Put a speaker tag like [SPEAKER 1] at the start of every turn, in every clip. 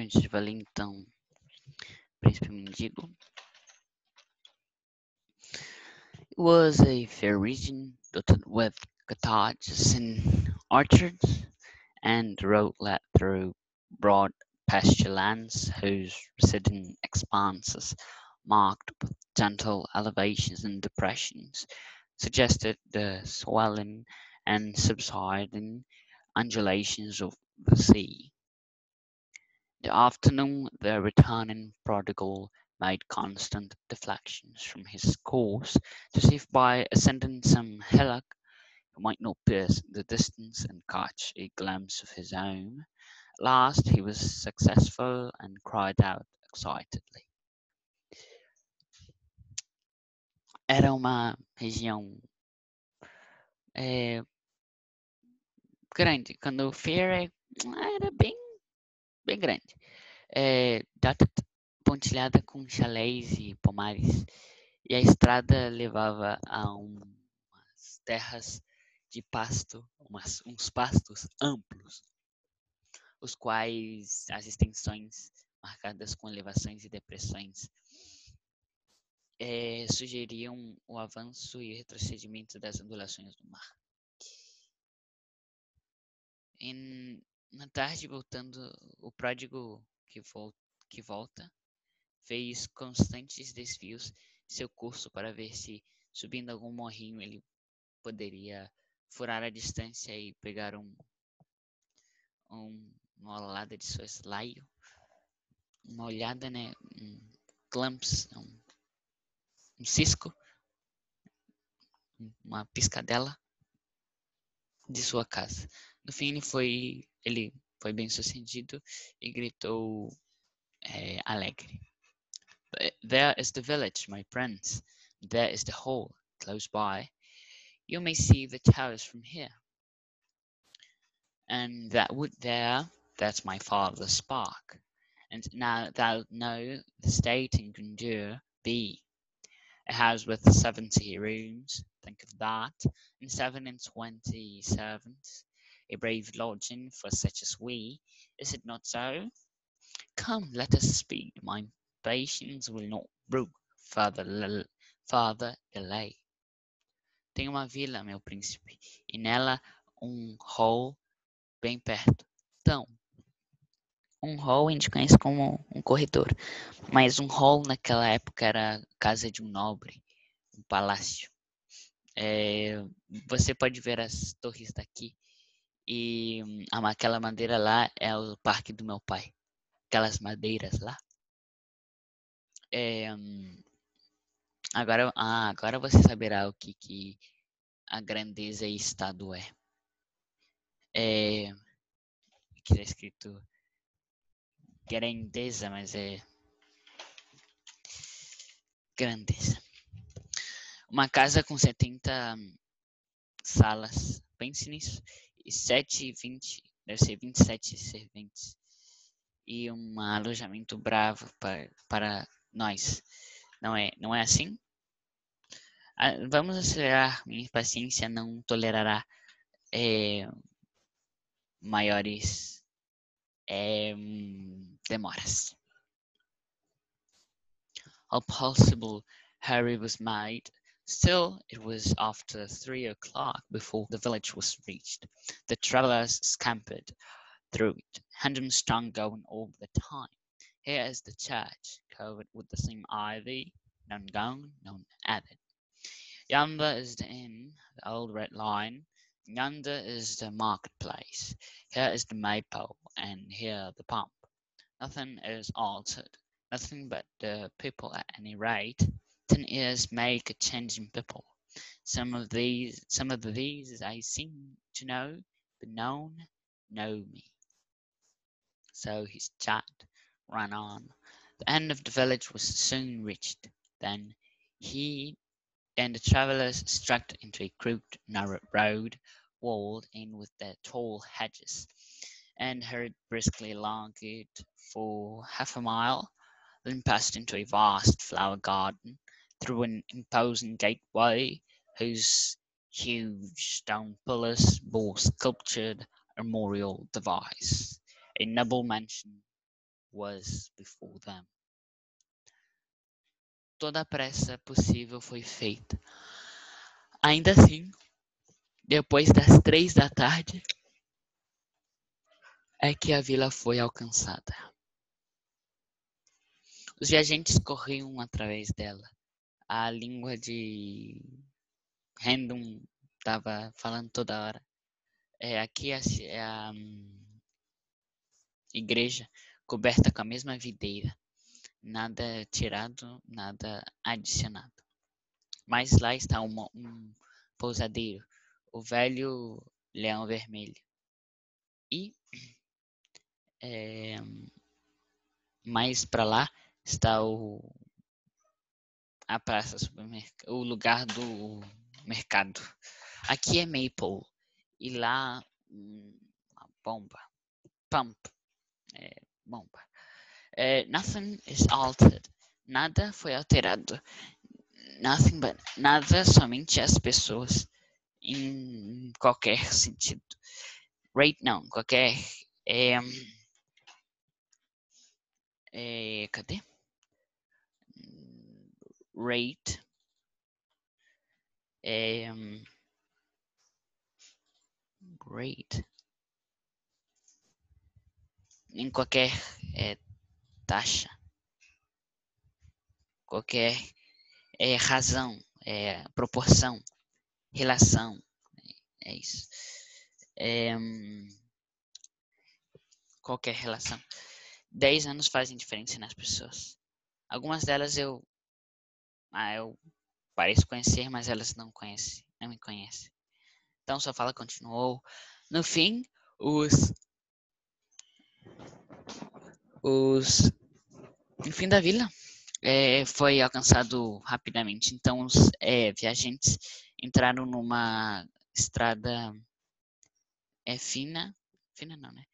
[SPEAKER 1] Antes de valer, então, Príncipe Mendigo. It was a fair region dotted with cottages and orchards, and the road led through broad pasture lands whose receding expanses, marked with gentle elevations and depressions, suggested the swelling and subsiding undulations of the sea. The afternoon the returning prodigal made constant deflections from his course to see if by ascending some hillock he might not pierce the distance and catch a glimpse of his home. At last he was successful and cried out excitedly. Era região é, grande. Quando fair era bem, bem grande. É, data pontilhada com chalés e pomares. E a estrada levava a umas terras de pasto, umas, uns pastos amplos, os quais as extensões marcadas com elevações e depressões é, sugeriam o avanço e retrocedimento das ondulações do mar. Em, na tarde, voltando, o pródigo que, vol que volta fez constantes desvios de seu curso para ver se, subindo algum morrinho, ele poderia furar a distância e pegar um, um uma olhada de seu slaio, uma olhada, né, um glimpse, um um cisco, uma piscadela de sua casa. No fim, ele foi, ele foi bem sucedido e gritou é, alegre. There is the village, my friends. There is the hall, close by. You may see the towers from here. And that wood there, that's my father's spark. And now thou know the state and grandeur be. A house with 70 rooms, think of that, and seven and twenty servants. A brave lodging for such as we, is it not so? Come, let us speed, my patience will not brook further, further delay. Tem uma vila, meu príncipe, e nela um hall bem perto. Então, um hall a gente conhece como um corredor, mas um hall naquela época era casa de um nobre, um palácio. É, você pode ver as torres daqui e hum, aquela madeira lá é o parque do meu pai, aquelas madeiras lá. É, agora, ah, agora você saberá o que, que a grandeza e estado é. é aqui está escrito grandeza, mas é grandeza. Uma casa com 70 salas, pense nisso, e 7, 20, deve ser 27 serventes. E um alojamento bravo para, para nós. Não é, não é assim? Ah, vamos acelerar, minha paciência não tolerará é, maiores é, demoras. How possible hurry was made. Still, it was after three o'clock before the village was reached. The travellers scampered through it, Hendon strong going all the time. Here is the church, covered with the same ivy, none gone, none added. Yonder is the inn, the old red line. Yonder is the marketplace. Here is the maypole, and here the pump. Nothing is altered, nothing but the people at any rate. Ten years make a change in people. Some of these, some of these I seem to know, but none know me. So his chat ran on. The end of the village was soon reached. Then he and the travellers struck into a crooked, narrow road, walled in with their tall hedges and hurried briskly along it for half a mile, then passed into a vast flower garden through an imposing gateway whose huge stone pillars bore sculptured armorial device, a noble mansion was before them. Toda a pressa possível foi feita. Ainda assim, depois das três da tarde, é que a vila foi alcançada. Os viajantes corriam através dela. A língua de Random estava falando toda hora. É, aqui é a, é a um, igreja coberta com a mesma videira. Nada tirado, nada adicionado. Mas lá está uma, um pousadeiro, o velho leão vermelho. E é, mais para lá está o a praça o lugar do mercado. Aqui é Maple e lá uma bomba, pump, é, bomba. É, nothing is altered. Nada foi alterado. Nothing but nada, somente as pessoas em qualquer sentido. Right não, qualquer é, é, cadê? rate é, rate em qualquer é, taxa, qualquer é, razão, é, proporção, relação, é isso. É, qualquer relação. Dez anos fazem diferença nas pessoas. Algumas delas eu ah, eu pareço conhecer, mas elas não conhecem, não me conhecem. Então sua fala continuou. No fim, os os no fim da vila é, foi alcançado rapidamente. Então os é, viajantes entraram numa estrada é fina, fina não, né?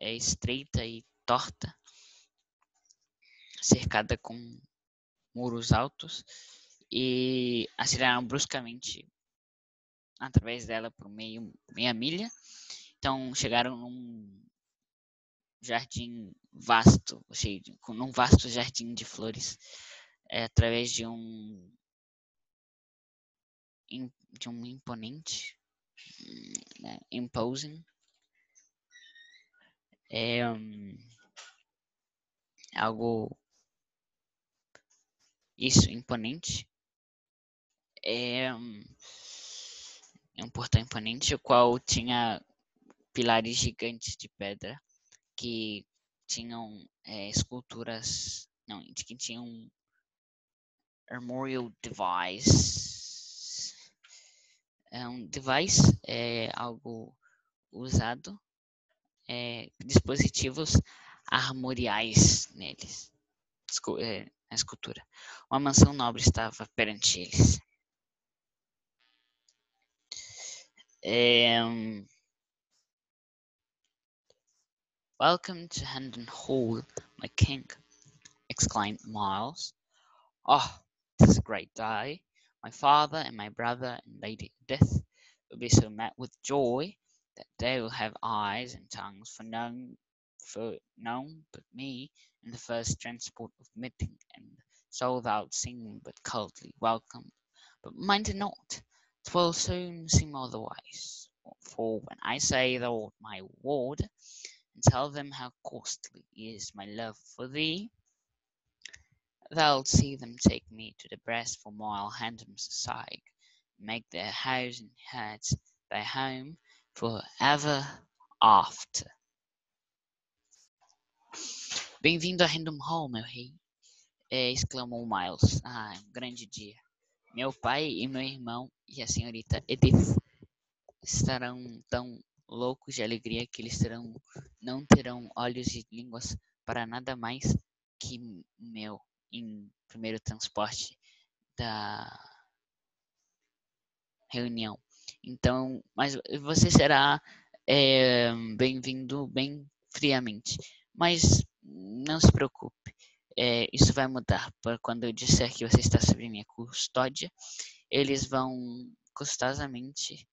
[SPEAKER 1] É estreita e torta, cercada com muros altos e aceleraram bruscamente através dela por meio meia milha. Então chegaram num jardim vasto, cheio de, num vasto jardim de flores, é, através de um de um imponente, né, imposing, é um, algo isso, imponente. É um, é um portão imponente, o qual tinha pilares gigantes de pedra que tinham é, esculturas, não, que tinham armorial device. É um device é algo usado, é, dispositivos armoriais neles. Na escultura. Uma mansão nobre estava perante eles. Welcome to Hendon Hall, my king, exclaimed Miles. Oh, this is a great day. My father and my brother and Lady Edith will be so met with joy that they will have eyes and tongues for none for none but me in the first transport of meeting, and so thou sing but coldly welcome. But mind it not, twill soon seem otherwise. For when I say thou my ward, and tell them how costly is my love for thee, thou'lt see them take me to the breast for mile Handham's sake, make their house and heads thy home for ever after. Bem-vindo a Random Hall, meu rei! É, exclamou Miles. Ah, um grande dia. Meu pai e meu irmão e a senhorita Edith estarão tão loucos de alegria que eles terão, não terão olhos e línguas para nada mais que meu em primeiro transporte da reunião. Então, mas você será é, bem-vindo bem friamente. Mas não se preocupe, é, isso vai mudar. Quando eu disser que você está sob minha custódia, eles vão custosamente,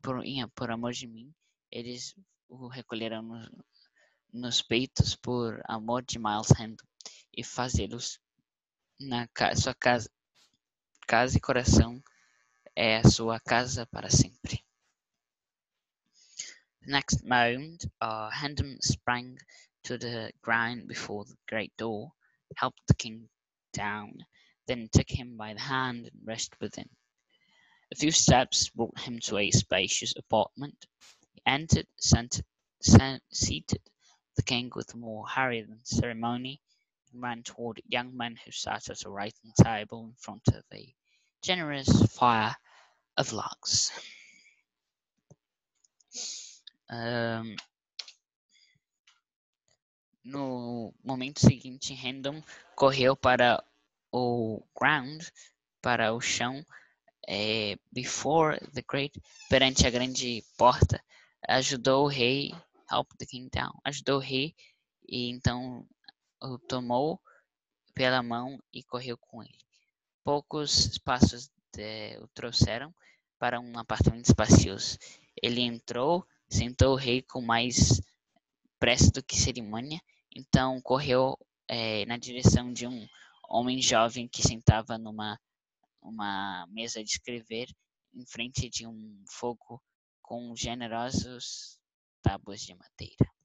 [SPEAKER 1] por, por amor de mim, eles o recolherão no, nos peitos por amor de Miles Random e fazê-los na ca sua casa, casa e coração é a sua casa para sempre. Next moment, uh, Random sprang to the ground before the great door, helped the king down, then took him by the hand and rushed within. A few steps brought him to a spacious apartment. He entered, sent, sent, seated the king with more hurry than ceremony, and ran toward a young man who sat at a writing table in front of a generous fire of logs. Um, no momento seguinte, Random correu para o ground, para o chão, é, before the great, perante a grande porta, ajudou o rei, help the king down, ajudou o rei e então o tomou pela mão e correu com ele. Poucos passos de, o trouxeram para um apartamento espacioso. Ele entrou, sentou o rei com mais pressa do que cerimônia, então correu é, na direção de um homem jovem que sentava numa uma mesa de escrever em frente de um fogo com generosos tábuas de madeira.